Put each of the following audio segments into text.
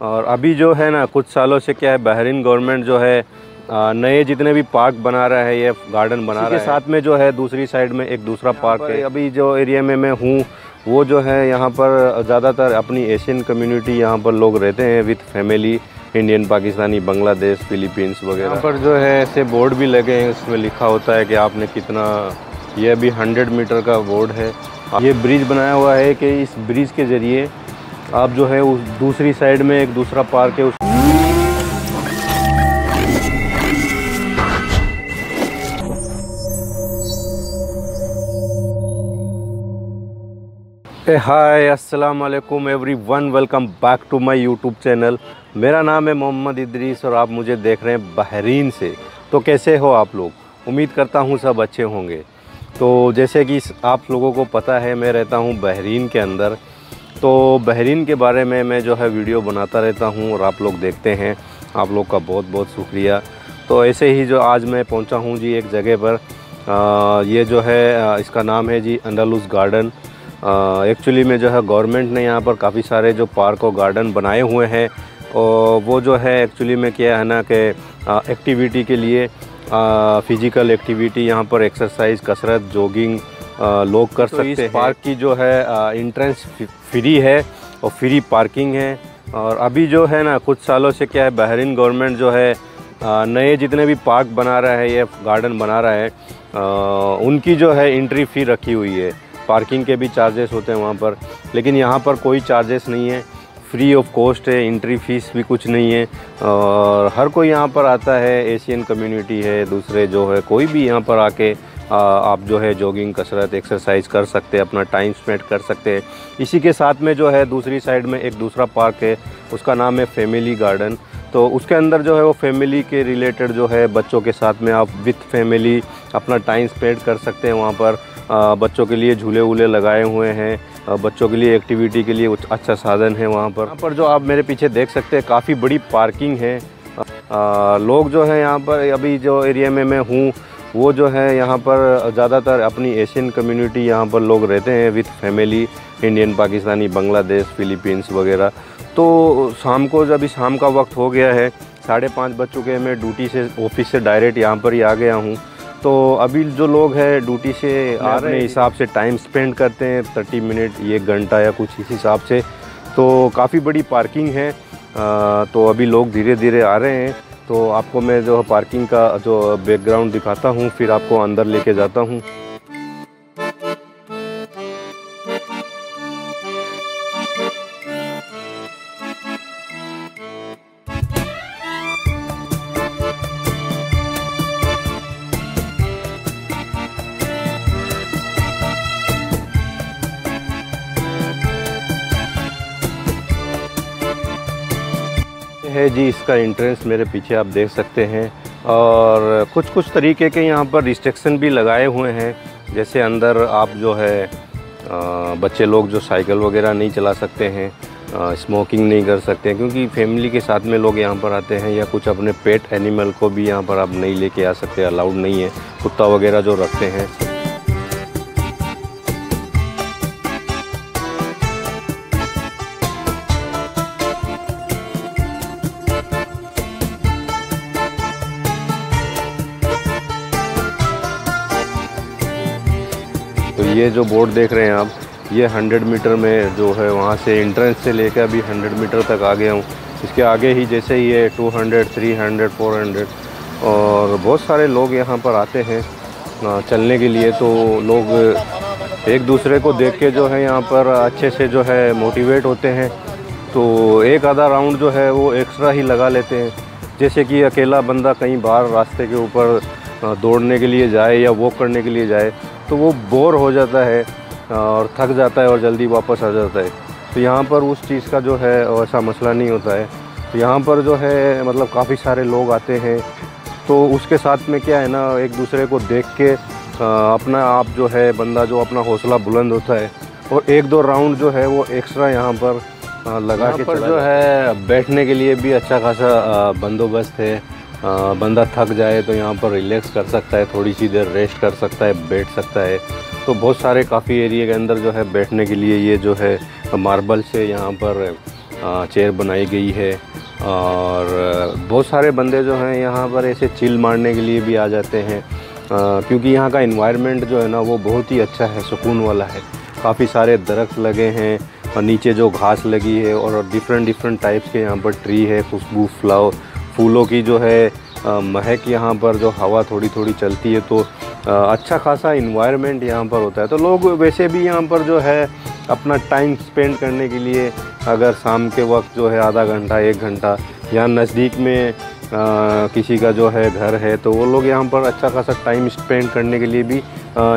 और अभी जो है ना कुछ सालों से क्या है बहरीन गवर्नमेंट जो है नए जितने भी पार्क बना रहा है ये गार्डन बना रहा है। साथ में जो है दूसरी साइड में एक दूसरा पार्क है। अभी जो एरिया में मैं हूँ वो जो है यहाँ पर ज़्यादातर अपनी एशियन कम्युनिटी यहाँ पर लोग रहते हैं with family Indian Pakistani Bangladesh Philippines वगैरह। यहाँ पर जो है ऐसे बोर्ड भी लगे हैं उसमें लिखा होता है कि आपने कितना ये अभी हंड्रेड मीटर का बोर्ड है। ये ब्रिज बनाया हुआ है कि इस ब्रिज के ज़रिए आप जो है उस दूसरी साइड में एक दूसरा पार्क है उस हाय अस्सलाम वालेकुम everyone welcome back to my YouTube channel मेरा नाम है मोहम्मद इदरीस और आप मुझे देख रहे हैं बहरीन से। तो कैसे हो आप लोग? उम्मीद करता हूँ सब अच्छे होंगे। तो जैसे कि आप लोगों को पता है, मैं रहता हूँ बहरीन के अंदर। तो बहरीन के बारे में मैं जो है वीडियो बनाता रहता हूँ और आप लोग देखते हैं। आप लोग का बहुत बहुत शुक्रिया। तो ऐसे ही जो आज मैं पहुँचा हूँ जी एक जगह पर आ, ये जो है इसका नाम है जी अंडालूस गार्डन। एक्चुअली में जो है गवर्नमेंट ने यहाँ पर काफ़ी सारे जो पार्क और गार्डन बनाए हुए हैं। और वो जो है एक्चुअली में क्या है ना कि एक्टिविटी के लिए फ़िज़िकल एक्टिविटी यहाँ पर एक्सरसाइज कसरत जॉगिंग लोग कर तो सकते हैं। पार्क की जो है इंट्रेंस फ्री है और फ्री पार्किंग है। और अभी जो है ना कुछ सालों से क्या है बहरीन गवर्नमेंट जो है नए जितने भी पार्क बना रहा है या गार्डन बना रहा है उनकी जो है एंट्री फ़ी रखी हुई है। पार्किंग के भी चार्जेस होते हैं वहाँ पर। लेकिन यहाँ पर कोई चार्जेस नहीं है। फ्री ऑफ़ कॉस्ट है इंट्री फ़ीस भी कुछ नहीं है। और हर कोई यहाँ पर आता है एशियन कम्युनिटी है दूसरे जो है कोई भी यहाँ पर आके आप जो है जॉगिंग कसरत एक्सरसाइज कर सकते हैं अपना टाइम स्पेंड कर सकते हैं। इसी के साथ में जो है दूसरी साइड में एक दूसरा पार्क है उसका नाम है फैमिली गार्डन तो उसके अंदर जो है वो फैमिली के रिलेटेड जो है बच्चों के साथ में आप विथ फैमिली अपना टाइम स्पेंड कर सकते हैं। वहाँ पर बच्चों के लिए झूले वूले लगाए हुए हैं बच्चों के लिए एक्टिविटी के लिए अच्छा साधन है वहाँ पर। यहाँ पर जो आप मेरे पीछे देख सकते हैं काफ़ी बड़ी पार्किंग है। आ, लोग जो है यहाँ पर अभी जो एरिया में मैं हूँ वो जो है यहाँ पर ज़्यादातर अपनी एशियन कम्युनिटी यहाँ पर लोग रहते हैं with family Indian Pakistani Bangladesh Philippines वगैरह। तो शाम को जब शाम का वक्त हो गया है साढ़े पाँच बज चुके हैं मैं ड्यूटी से ऑफ़िस से डायरेक्ट यहाँ पर ही आ गया हूँ। तो अभी जो लोग हैं ड्यूटी से आ रहे हिसाब से टाइम स्पेंड करते हैं थर्टी मिनट एक घंटा या कुछ इस हिसाब से। तो काफ़ी बड़ी पार्किंग है। आ, तो अभी लोग धीरे धीरे आ रहे हैं। तो आपको मैं जो पार्किंग का जो बैकग्राउंड दिखाता हूँ, फिर आपको अंदर लेके जाता हूँ। है जी, इसका एंट्रेंस मेरे पीछे आप देख सकते हैं। और कुछ कुछ तरीके के यहाँ पर रिस्ट्रिक्शन भी लगाए हुए हैं। जैसे अंदर आप जो है बच्चे लोग जो साइकिल वगैरह नहीं चला सकते हैं स्मोकिंग नहीं कर सकते हैं, क्योंकि फैमिली के साथ में लोग यहाँ पर आते हैं या कुछ अपने पेट एनिमल को भी यहाँ पर आप नहीं लेके आ सकते अलाउड नहीं है। कुत्ता वगैरह जो रखते हैं ये जो बोर्ड देख रहे हैं आप ये 100 मीटर में जो है वहाँ से इंट्रेंस से लेकर अभी 100 मीटर तक आ गया हूँ। इसके आगे ही जैसे ये 200, 300, 400 और बहुत सारे लोग यहाँ पर आते हैं चलने के लिए। तो लोग एक दूसरे को देख के जो है यहाँ पर अच्छे से जो है मोटिवेट होते हैं। तो एक आधा राउंड जो है वो एक्स्ट्रा ही लगा लेते हैं। जैसे कि अकेला बंदा कहीं बाहर रास्ते के ऊपर दौड़ने के लिए जाए या वॉक करने के लिए जाए तो वो बोर हो जाता है और थक जाता है और जल्दी वापस आ जाता है। तो यहाँ पर उस चीज़ का जो है ऐसा मसला नहीं होता है। तो यहाँ पर जो है मतलब काफ़ी सारे लोग आते हैं तो उसके साथ में क्या है ना एक दूसरे को देख के अपना आप जो है बंदा जो अपना हौसला बुलंद होता है और एक दो राउंड जो है वो एक्स्ट्रा यहाँ पर लगा के पर जो है बैठने के लिए भी अच्छा खासा बंदोबस्त है। बंदा थक जाए तो यहाँ पर रिलैक्स कर सकता है थोड़ी सी देर रेस्ट कर सकता है, बैठ सकता है। तो बहुत सारे काफ़ी एरिया के अंदर जो है बैठने के लिए ये जो है मार्बल से यहाँ पर चेयर बनाई गई है। और बहुत सारे बंदे जो हैं यहाँ पर ऐसे चिल मारने के लिए भी आ जाते हैं। क्योंकि यहाँ का इन्वायरमेंट जो है ना वो बहुत ही अच्छा है, सुकून वाला है। काफ़ी सारे दरख्त लगे हैं और नीचे जो घास लगी है और डिफरेंट डिफरेंट टाइप्स के यहाँ पर ट्री है, खुशबू फ्लावर फूलों की जो है महक यहाँ पर जो हवा थोड़ी थोड़ी चलती है तो अच्छा खासा इन्वायरमेंट यहाँ पर होता है। तो लोग वैसे भी यहाँ पर जो है अपना टाइम स्पेंड करने के लिए अगर शाम के वक्त जो है आधा घंटा एक घंटा यहाँ नज़दीक में आ, किसी का जो है घर है तो वो लोग यहाँ पर अच्छा खासा टाइम स्पेंड करने के लिए भी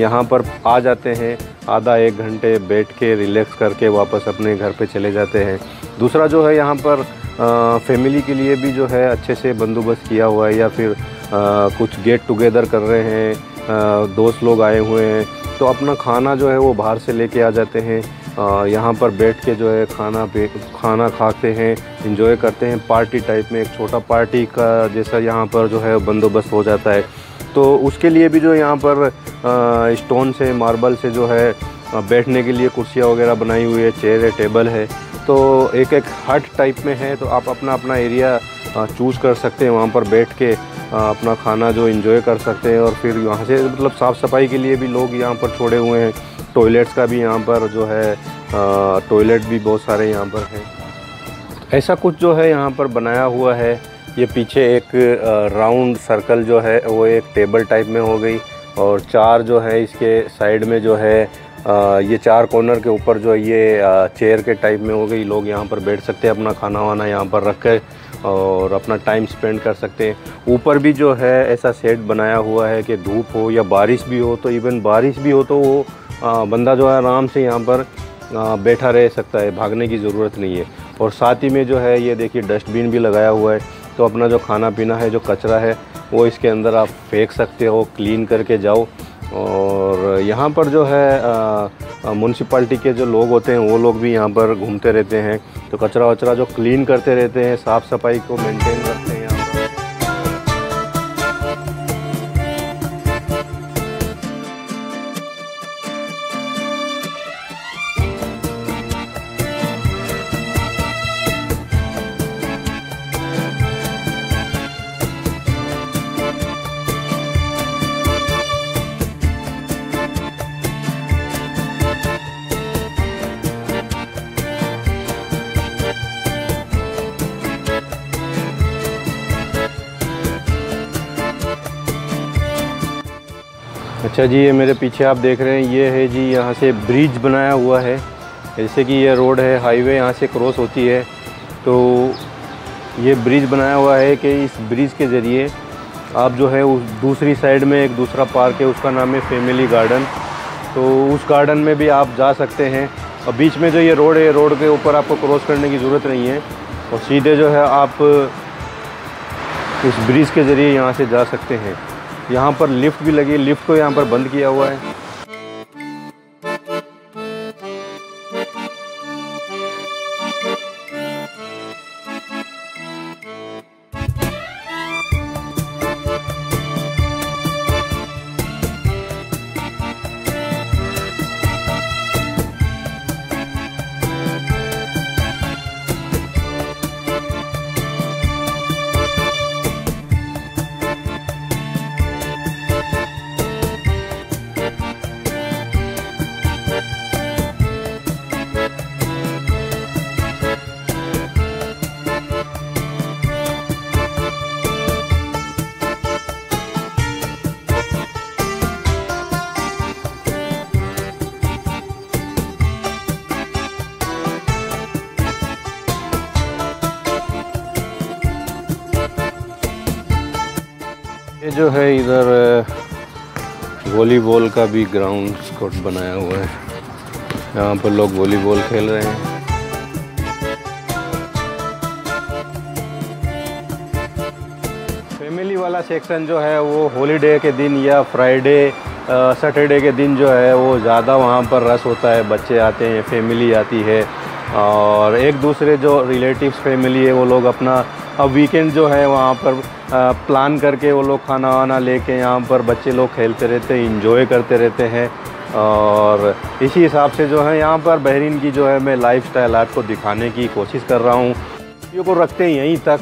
यहाँ पर आ जाते हैं। आधा एक घंटे बैठ के रिलैक्स करके वापस अपने घर पे चले जाते हैं। दूसरा जो है यहाँ पर फैमिली के लिए भी जो है अच्छे से बंदोबस्त किया हुआ है या फिर आ, कुछ गेट टुगेदर कर रहे हैं आ, दोस्त लोग आए हुए हैं तो अपना खाना जो है वो बाहर से लेके आ जाते हैं यहाँ पर बैठ के जो है खाना पे खाना खाते हैं इंजॉय करते हैं पार्टी टाइप में एक छोटा पार्टी का जैसा यहाँ पर जो है बंदोबस्त हो जाता है। तो उसके लिए भी जो यहाँ पर स्टोन से मार्बल से जो है बैठने के लिए कुर्सियाँ वगैरह बनाई हुई है चेयर है टेबल है तो एक एक हट टाइप में है तो आप अपना अपना एरिया चूज़ कर सकते हैं वहाँ पर बैठ के अपना खाना जो इन्जॉय कर सकते हैं और फिर वहाँ से मतलब साफ़ सफ़ाई के लिए भी लोग यहाँ पर छोड़े हुए हैं। टॉयलेट्स का भी यहाँ पर जो है टॉयलेट भी बहुत सारे यहाँ पर हैं। ऐसा कुछ जो है यहाँ पर बनाया हुआ है। ये पीछे एक राउंड सर्कल जो है, वो एक टेबल टाइप में हो गई और चार जो है इसके साइड में जो है ये चार कॉर्नर के ऊपर जो है ये चेयर के टाइप में हो गई। लोग यहाँ पर बैठ सकते हैं, अपना खाना वाना यहाँ पर रख कर और अपना टाइम स्पेंड कर सकते हैं। ऊपर भी जो है ऐसा सेट बनाया हुआ है कि धूप हो या बारिश भी हो तो इवन बारिश भी हो तो वो बंदा जो है आराम से यहाँ पर बैठा रह सकता है, भागने की ज़रूरत नहीं है। और साथ ही में जो है ये देखिए डस्टबिन भी लगाया हुआ है तो अपना जो खाना पीना है, जो कचरा है, वो इसके अंदर आप फेंक सकते हो क्लीन करके जाओ। और यहाँ पर जो है म्यूनसिपाल्टी के जो लोग होते हैं, वो लोग भी यहाँ पर घूमते रहते हैं। तो कचरा वचरा जो क्लीन करते रहते हैं, साफ़ सफ़ाई को मेंटेन अच्छा जी, ये मेरे पीछे आप देख रहे हैं, ये है जी, यहाँ से ब्रिज बनाया हुआ है। जैसे कि ये रोड है, हाईवे यहाँ से क्रॉस होती है। तो ये ब्रिज बनाया हुआ है कि इस ब्रिज के ज़रिए आप जो है उस दूसरी साइड में एक दूसरा पार्क है, उसका नाम है फैमिली गार्डन। तो उस गार्डन में भी आप जा सकते हैं। और बीच में जो ये रोड है रोड के ऊपर आपको क्रॉस करने की ज़रूरत नहीं है। और सीधे जो है आप इस ब्रिज के ज़रिए यहाँ से जा सकते हैं। यहाँ पर लिफ्ट भी लगी लिफ्ट को यहाँ पर बंद किया हुआ है। जो है इधर वॉलीबॉल का भी ग्राउंड कोर्ट बनाया हुआ है। यहाँ पर लोग वॉलीबॉल खेल रहे हैं। फैमिली वाला सेक्शन जो है वो हॉलीडे के दिन या फ्राइडे सैटरडे के दिन जो है वो ज़्यादा वहाँ पर रस होता है। बच्चे आते हैं, फैमिली आती है और एक दूसरे जो रिलेटिव्स, फैमिली है, वो लोग अपना अब वीकेंड जो है वहाँ पर प्लान करके वो लोग खाना वाना लेके यहाँ पर बच्चे लोग खेलते रहते हैं इंजॉय करते रहते हैं। और इसी हिसाब से जो है यहाँ पर बहरीन की जो है मैं लाइफ स्टाइल आपको दिखाने की कोशिश कर रहा हूँ। को रखते हैं यहीं तक।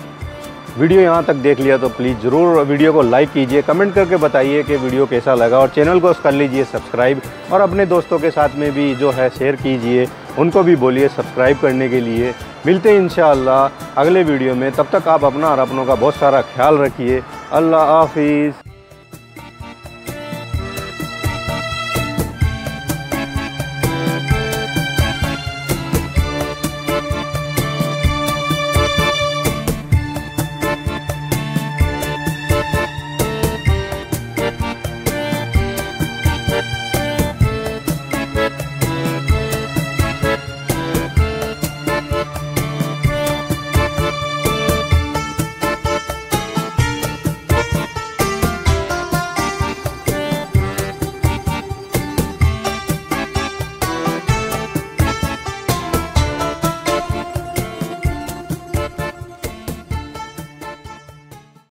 वीडियो यहाँ तक देख लिया तो प्लीज़ ज़रूर वीडियो को लाइक कीजिए कमेंट करके बताइए कि वीडियो कैसा लगा और चैनल को कर लीजिए सब्सक्राइब और अपने दोस्तों के साथ में भी जो है शेयर कीजिए, उनको भी बोलिए सब्सक्राइब करने के लिए। मिलते हैं इन अगले वीडियो में। तब तक आप अपना और अपनों का बहुत सारा ख्याल रखिए। अल्लाह हाफिज़।